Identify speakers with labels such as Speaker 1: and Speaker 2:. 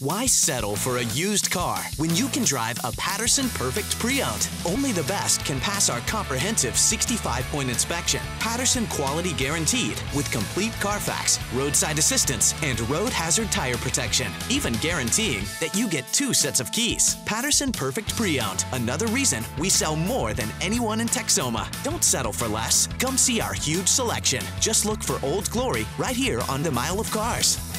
Speaker 1: Why settle for a used car when you can drive a Patterson Perfect pre-owned? Only the best can pass our comprehensive 65-point inspection. Patterson quality guaranteed with complete Carfax, roadside assistance, and road hazard tire protection. Even guaranteeing that you get two sets of keys. Patterson Perfect pre-owned. Another reason we sell more than anyone in Texoma. Don't settle for less. Come see our huge selection. Just look for Old Glory right here on the Mile of Cars.